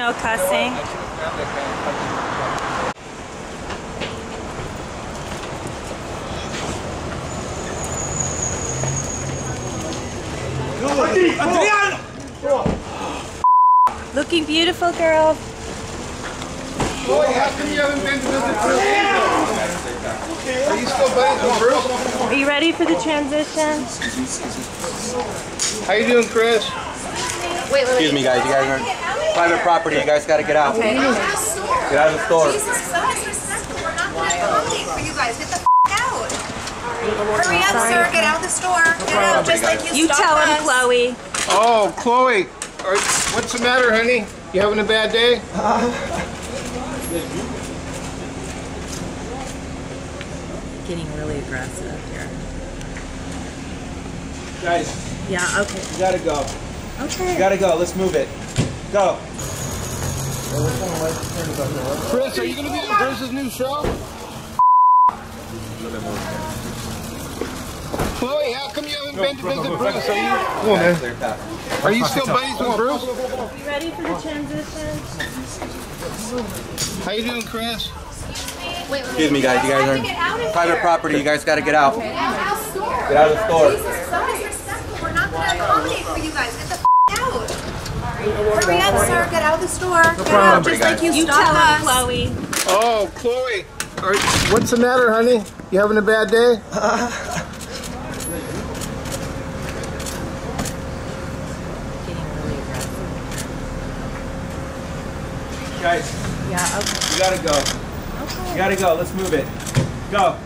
No cussing. Looking beautiful, girl. Boy, how come you haven't been to visit? Are you still? Are you ready for the transition? How you doing, Kris? Excuse me, guys. You guys are private property. You guys got to get out. Get out of the store. Jesus, so disrespectful. We're not going to accommodate for you guys. Get the out. Hurry up, sir. Get out of the store. Get out, just like you, You stopped tell him, us. Khloe. Oh, Khloe. Are, what's the matter, honey? You having a bad day? Getting really aggressive here. Guys, Yeah, okay. you gotta go. Okay. You gotta go. Let's move it. Go. Kris, are you going to be at Bruce's new show? Khloe, how come you haven't been to visit Bruce? Are you, Come on, man. Are you still buddies with Bruce? You ready for the transition? How you doing, Kris? Excuse me, guys. You guys are of private here. property. You guys got to get out. Get out of the store. Get out of the store. Jesus, so disrespectful. We're not going to accommodate for you guys. Get the f out. Hurry up, sir. Get out of the store. Get out, just like you, You stopped tell us. Khloe. Oh, Khloe. Are, what's the matter, honey? You having a bad day? Getting really aggressive. Guys, Yeah, okay. you gotta go. Okay. You gotta go. Let's move it. Go.